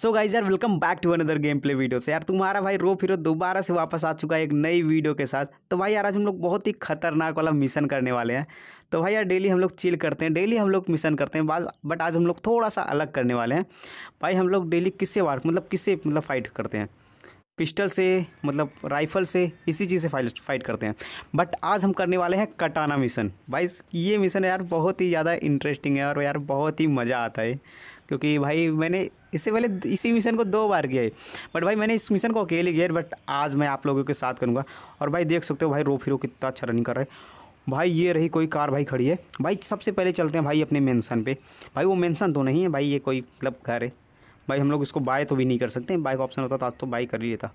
सो guys यार welcome back to another gameplay video से यार, तुम्हारा भाई रो फिरो दोबारा से वापस आ चुका है एक नई वीडियो के साथ। तो भाई यार, आज हम लोग बहुत ही खतरनाक वाला मिशन करने वाले हैं। तो भाई यार डेली हम लोग चिल करते हैं। डेली हम लोग मिशन करते हैं बाज बट आज हम लोग थोड़ा सा अलग करने वाले हैं। भाई, हम लोग डेली किससे वार मतलब किससे मतलब फाइट करते हैं? पिस्टल से मतलब राइफल से, इसी चीज़ से फाइट फाइट करते हैं। बट आज हम करने वाले हैं कटाना मिशन भाई ये मिशन यार बहुत ही ज़्यादा इंटरेस्टिंग है और यार बहुत ही मज़ा आता है। क्योंकि भाई मैंने इससे पहले इसी मिशन को दो बार किया है। बट भाई मैंने इस मिशन को अकेले किया है बट आज मैं आप लोगों के साथ करूँगा। और भाई देख सकते हो भाई रो फिरो कितना अच्छा रनिंग कर रहा भाई ये रही कोई कार भाई खड़ी है। भाई सबसे पहले चलते हैं भाई अपने मेंशन पे। भाई वो मेंशन तो नहीं है भाई, ये कोई मतलब घर है। भाई हम लोग इसको बाय तो भी नहीं कर सकते। बाय का ऑप्शन होता तो आज तो बाय कर ही लेता।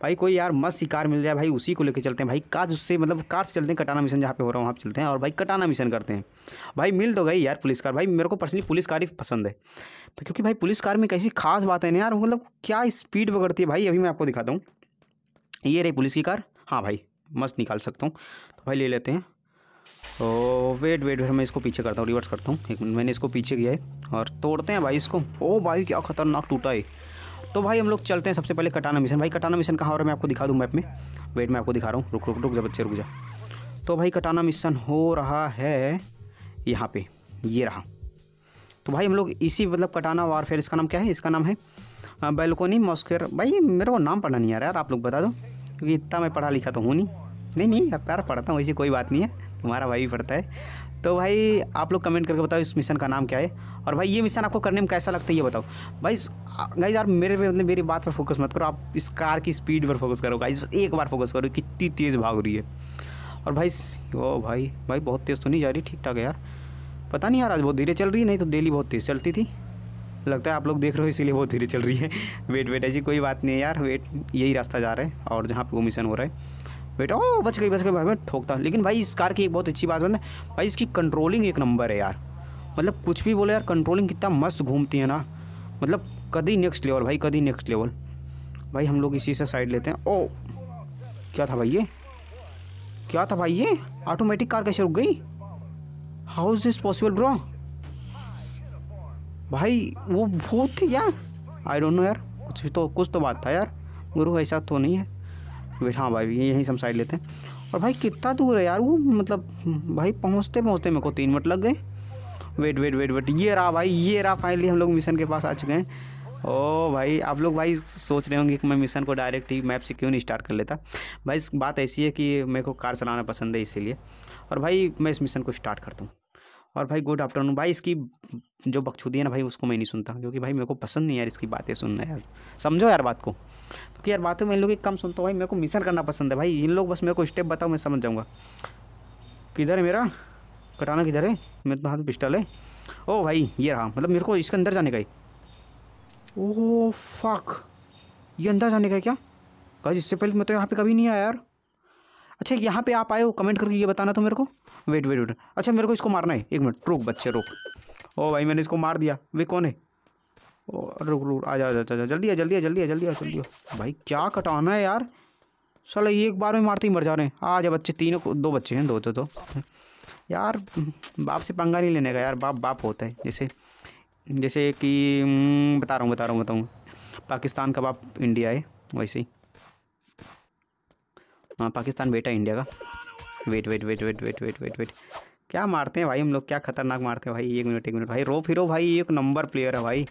भाई कोई यार मस्त सी कार मिल जाए, भाई उसी को लेके चलते हैं। भाई काज उससे मतलब कार से चलते हैं, कटाना मिशन जहाँ पे हो रहा है, वहाँ पे चलते हैं और भाई कटाना मिशन करते हैं। भाई मिल तो गई यार पुलिस कार, भाई मेरे को पर्सनली पुलिस कार ही पसंद है। क्योंकि भाई पुलिस कार में कैसी खास बात है ना यार मतलब क्या स्पीड पकड़ती है भाई, अभी मैं आपको दिखाता हूँ। ये रही पुलिस की कार। हाँ भाई, मस्त निकाल सकता हूँ। तो भाई ले लेते हैं। ओ वेट वेट वेट मैं इसको पीछे करता हूँ रिवर्स करता हूँ। एक मिनट, मैंने इसको पीछे किया है और तोड़ते हैं भाई इसको। ओ भाई, क्या खतरनाक टूटा है। तो भाई हम लोग चलते हैं सबसे पहले कटाना मिशन। भाई कटाना मिशन कहाँ हो रहा है मैं आपको दिखा दूँ मैप में। वेट मैं आपको दिखा रहा हूँ। रुक रुक रुक जा बच्चे रुक जा। तो भाई कटाना मिशन हो रहा है यहाँ पे। ये रहा। तो भाई हम लोग इसी मतलब कटाना वारफेयर इसका नाम क्या है? इसका नाम है बेलकोनी मॉस्कर। भाई मेरे को नाम पढ़ना नहीं आ रहा यार, आप लोग बता दो। क्योंकि इतना मैं पढ़ा लिखा तो हूँ नहीं। नहीं नहीं यार पढ़ता हूँ, ऐसी कोई बात नहीं है। तुम्हारा भाई भी पढ़ता है। तो भाई, आप लोग कमेंट करके बताओ इस मिशन का नाम क्या है। और भाई, ये मिशन आपको करने में कैसा लगता है, ये बताओ। भाई गाइज़ यार, मेरे पे मतलब मेरी बात पर फोकस मत करो। आप इस कार की स्पीड पर फोकस करो गाइज़ एक बार फोकस करो, कितनी तेज़ भाग रही है। और भाई, ओ भाई भाई, बहुत तेज़ तो नहीं जा रही ठीक ठाक है यार। पता नहीं यार, आज बहुत धीरे चल रही है, नहीं तो डेली बहुत तेज़ चलती थी। लगता है आप लोग देख रहे हो, इसीलिए बहुत धीरे चल रही है। वेट वेट ऐसी कोई बात नहीं है यार वेट यही रास्ता जा रहा है, और जहाँ पे वो मिशन हो रहा है। वेट ओ, बच गई बच गई भाई मैं ठोकता। लेकिन भाई, इस कार की एक बहुत अच्छी बात है भाई, इसकी कंट्रोलिंग एक नंबर है यार। मतलब कुछ भी बोले यार कंट्रोलिंग कितना मस्त घूमती है ना। मतलब कभी नेक्स्ट लेवल भाई, कभी नेक्स्ट लेवल भाई, हम लोग इसी से साइड लेते हैं। ओ, क्या था भाई ये? क्या था भाई ये? ऑटोमेटिक कार कैसे रुक गई? How is this possible bro भाई, वो भूत थी यार। आई डोंट नो यार। कुछ भी तो कुछ तो बात था यार। गुरु, ऐसा तो नहीं है। वेट हाँ भाई, यहीं से हम साइड लेते हैं। और भाई कितना दूर है यार, वो मतलब भाई पहुँचते पहुँचते मेरे को तीन मिनट लग गए। वेट वेट वेट वेट ये रहा भाई, ये रहा फाइनली हम लोग मिशन के पास आ चुके हैं। ओ भाई, आप लोग भाई सोच रहे होंगे कि मैं मिशन को डायरेक्ट ही मैप से क्यों नहीं स्टार्ट कर लेता? भाई बात ऐसी है कि मेरे को कार चलाना पसंद है इसीलिए। और भाई, मैं इस मिशन को स्टार्ट करता हूँ। और भाई गुड आफ्टरनून भाई इसकी जो बकचूदी है ना भाई, उसको मैं नहीं सुनता, क्योंकि भाई मेरे को पसंद नहीं यार इसकी बातें सुनना यार। समझो यार बात को, क्योंकि यार बातें मैं इन लोग की कम सुनता हूँ भाई, मेरे को मिशन करना पसंद है भाई। इन लोग बस मेरे को स्टेप बताओ, मैं समझ जाऊँगा। किधर है मेरा? कटाना किधर है? मेरे तो हाथ पिस्टल है। ओ भाई, ये रहा मतलब मेरे को इसके अंदर जाने का ही। ओह फक ये अंदर जाने का है क्या? गाइस इससे पहले मैं तो यहाँ पे कभी नहीं आया यार। अच्छा यहाँ पे आप आए हो कमेंट करके ये बताना तो मेरे को। वेट वेट वेट अच्छा मेरे को इसको मारना है। एक मिनट, रुक बच्चे, रुक। ओ भाई, मैंने इसको मार दिया। वे कौन है? ओ, रुक रुक, आ जा जा जल्दी आ जल्दी आ जल्दी आ जल्दी आ, जल्दी भाई, क्या कटाना है यार? चलो एक बार में मारते ही मर जा रहे हैं। आ जा बच्चे, तीनों दो बच्चे हैं, दो तो दो। यार, बाप से पंगा नहीं लेने का यार। बाप बाप होता है। जैसे जैसे कि बता रहा हूँ, बता रहा हूँ, बताऊँ। पाकिस्तान का बाप इंडिया है, वैसे ही। हाँ पाकिस्तान बेटा इंडिया का। Wait wait wait wait wait wait wait wait क्या मारते हैं भाई हम लोग? क्या खतरनाक मारते हैं भाई? एक मिनट एक मिनट भाई रो फिरो भाई, एक नंबर प्लेयर है भाई।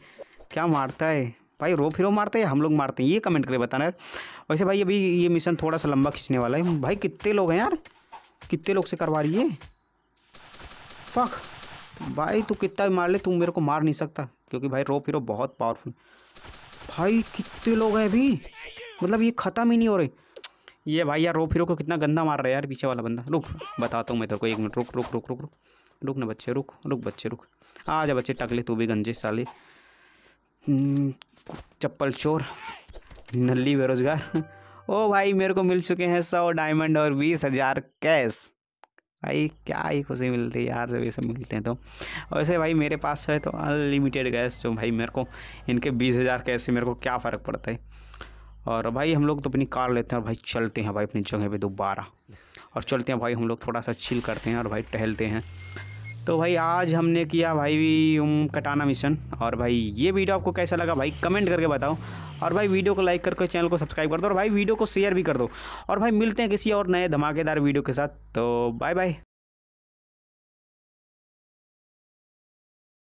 क्या मारता है? भाई रो फिरो मारते हैं? हम लोग मारते हैं। ये कमेंट करके बताना यार। वैसे भाई, अभी ये मिशन थोड़ा सा लंबा खींचने वाला है। भाई, कितने लोग हैं यार? कितने लोग से करवा रही है? फक भाई, तू कितना भी मार ले, तू मेरे को मार नहीं सकता। क्योंकि भाई रो फिरो बहुत पावरफुल भाई, कितने लोग हैं अभी? मतलब ये ख़त्म ही नहीं हो रहे। ये भाई यार रो फिरो को कितना गंदा मार रहा है यार पीछे वाला बंदा। रुक बताता हूँ मैं तेरे को एक मिनट रुक रुक रुक रुक रुक। रुक ना बच्चे रुक रुक बच्चे रुक। आ जा बच्चे टकले तू भी गंजे साले। हम्म, चप्पल चोर नल्ली बेरोजगार। ओ भाई मेरे को मिल चुके हैं सौ डायमंड और बीस हज़ार कैश। भाई क्या ही खुशी मिलती है यार जब ये सब मिलते हैं तो। वैसे भाई मेरे पास है तो अनलिमिटेड गैस जो भाई मेरे को इनके बीस हज़ार कैश से मेरे को क्या फ़र्क पड़ता है? और भाई हम लोग तो अपनी कार लेते हैं और भाई चलते हैं भाई अपनी जगह पे दोबारा। और चलते हैं भाई, हम लोग थोड़ा सा चिल करते हैं और भाई टहलते हैं। तो भाई आज हमने किया भाई कटाना मिशन और भाई ये वीडियो आपको कैसा लगा भाई कमेंट करके बताओ। और भाई वीडियो को लाइक करके चैनल को सब्सक्राइब कर दो और भाई वीडियो को शेयर भी कर दो। और भाई मिलते हैं किसी और नए धमाकेदार वीडियो के साथ। तो बाय बाय